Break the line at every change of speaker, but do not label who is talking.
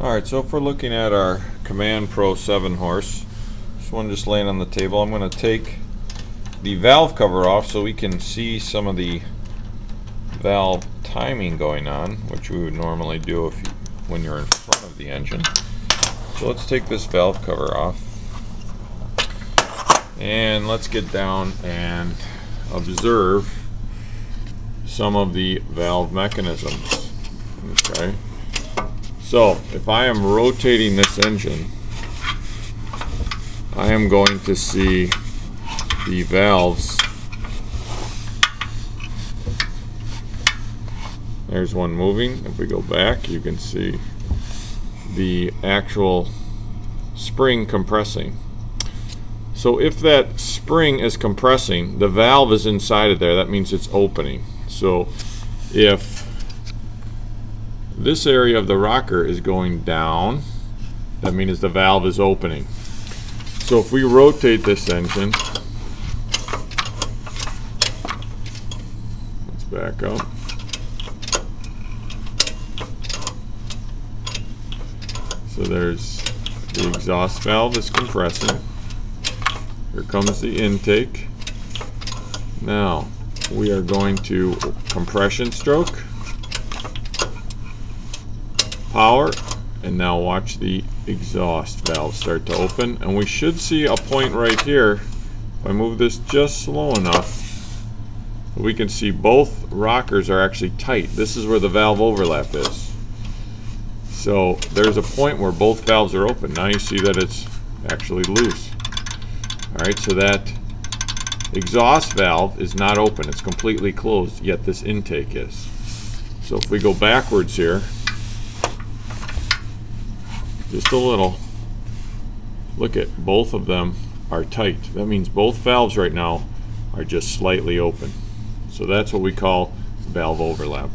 Alright, so if we're looking at our Command Pro 7 horse, this one just laying on the table, I'm going to take the valve cover off so we can see some of the valve timing going on, which we would normally do if you, when you're in front of the engine. So let's take this valve cover off. And let's get down and observe some of the valve mechanisms. Okay. So if I am rotating this engine, I am going to see the valves. There's one moving. If we go back, you can see the actual spring compressing. So if that spring is compressing, the valve is inside of there. That means it's opening. So if this area of the rocker is going down. That means the valve is opening. So if we rotate this engine, let's back up. So there's the exhaust valve is compressing. Here comes the intake. Now we are going to compression stroke power and now watch the exhaust valve start to open. And we should see a point right here. If I move this just slow enough we can see both rockers are actually tight. This is where the valve overlap is. So there's a point where both valves are open. Now you see that it's actually loose. Alright so that exhaust valve is not open. It's completely closed yet this intake is. So if we go backwards here just a little. Look at both of them are tight. That means both valves right now are just slightly open. So that's what we call valve overlap.